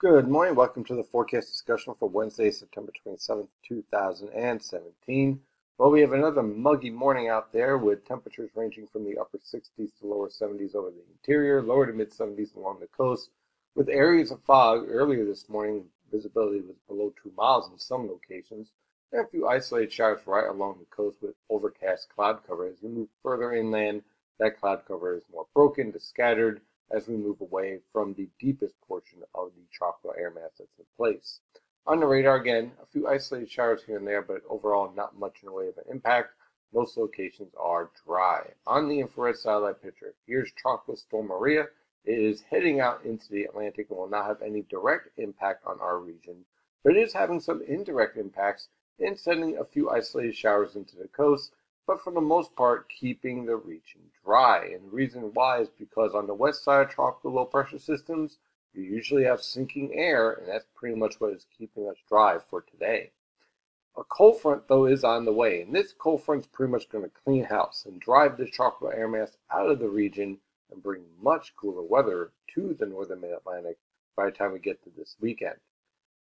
Good morning. Welcome to the forecast discussion for Wednesday, September 27th, 2017. Well, we have another muggy morning out there with temperatures ranging from the upper 60s to lower 70s over the interior, lower to mid 70s along the coast, with areas of fog. Earlier this morning, visibility was below two miles in some locations, and a few isolated showers right along the coast with overcast cloud cover. As you move further inland, that cloud cover is more broken to scattered as we move away from the deepest portion of the tropical air mass that's in place. On the radar again, a few isolated showers here and there, but overall not much in the way of an impact. Most locations are dry. On the infrared satellite picture, here's Tropical Storm Maria. It is heading out into the Atlantic and will not have any direct impact on our region, but it is having some indirect impacts in sending a few isolated showers into the coast but for the most part, keeping the region dry. And the reason why is because on the west side of tropical low pressure systems, you usually have sinking air, and that's pretty much what is keeping us dry for today. A cold front, though, is on the way, and this cold front is pretty much going to clean house and drive the tropical air mass out of the region and bring much cooler weather to the northern mid Atlantic by the time we get to this weekend.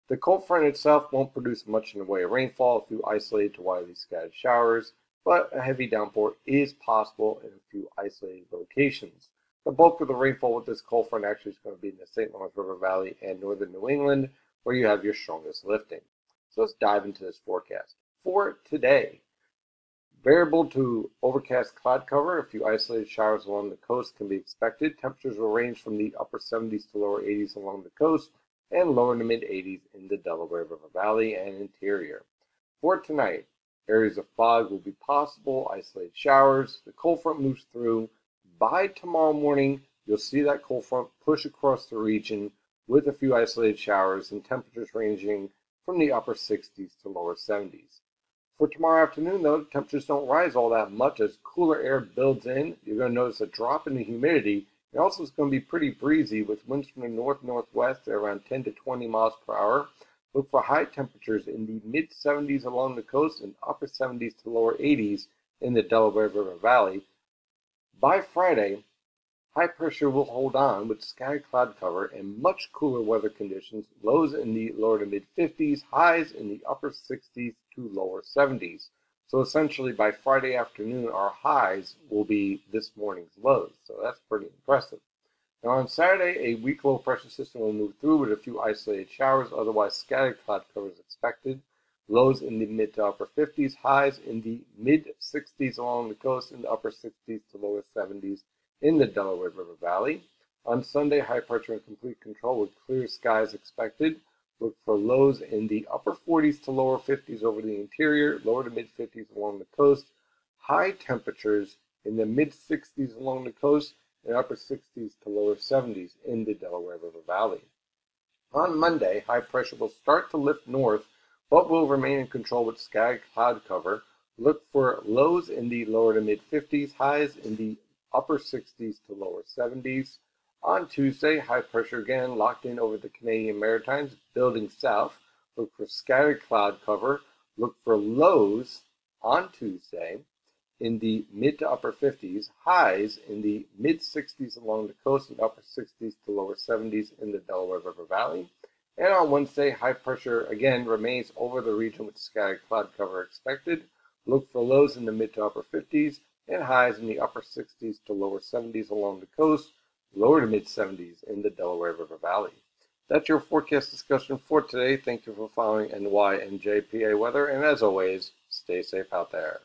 The cold front itself won't produce much in the way of rainfall, a few isolated to widely scattered showers, but a heavy downpour is possible in a few isolated locations. The bulk of the rainfall with this cold front actually is going to be in the St. Lawrence River Valley and northern New England, where you have your strongest lifting. So let's dive into this forecast. For today, variable to overcast cloud cover, a few isolated showers along the coast can be expected. Temperatures will range from the upper 70s to lower 80s along the coast and lower to mid 80s in the Delaware River Valley and interior. For tonight, Areas of fog will be possible, isolated showers. The cold front moves through. By tomorrow morning, you'll see that cold front push across the region with a few isolated showers and temperatures ranging from the upper 60s to lower 70s. For tomorrow afternoon, though, temperatures don't rise all that much as cooler air builds in. You're going to notice a drop in the humidity. And also, it's going to be pretty breezy with winds from the north northwest at around 10 to 20 miles per hour. Look for high temperatures in the mid 70s along the coast and upper 70s to lower 80s in the Delaware River Valley. By Friday, high pressure will hold on with sky cloud cover and much cooler weather conditions, lows in the lower to mid 50s, highs in the upper 60s to lower 70s. So essentially by Friday afternoon, our highs will be this morning's lows. So that's pretty impressive. Now on Saturday, a weak low pressure system will move through with a few isolated showers, otherwise scattered cloud cover is expected. Lows in the mid to upper 50s, highs in the mid 60s along the coast, in the upper 60s to lower 70s in the Delaware River Valley. On Sunday, high pressure and complete control with clear skies expected. Look for lows in the upper 40s to lower 50s over the interior, lower to mid 50s along the coast. High temperatures in the mid 60s along the coast and upper 60s to lower 70s in the Delaware River Valley. On Monday, high pressure will start to lift north, but will remain in control with sky cloud cover. Look for lows in the lower to mid 50s, highs in the upper 60s to lower 70s. On Tuesday, high pressure again locked in over the Canadian Maritimes, building south. Look for scattered cloud cover. Look for lows on Tuesday in the mid to upper 50s, highs in the mid 60s along the coast and upper 60s to lower 70s in the Delaware River Valley. And on Wednesday, high pressure again remains over the region with scattered cloud cover expected. Look for lows in the mid to upper 50s and highs in the upper 60s to lower 70s along the coast, lower to mid 70s in the Delaware River Valley. That's your forecast discussion for today. Thank you for following NYNJPA weather, and as always, stay safe out there.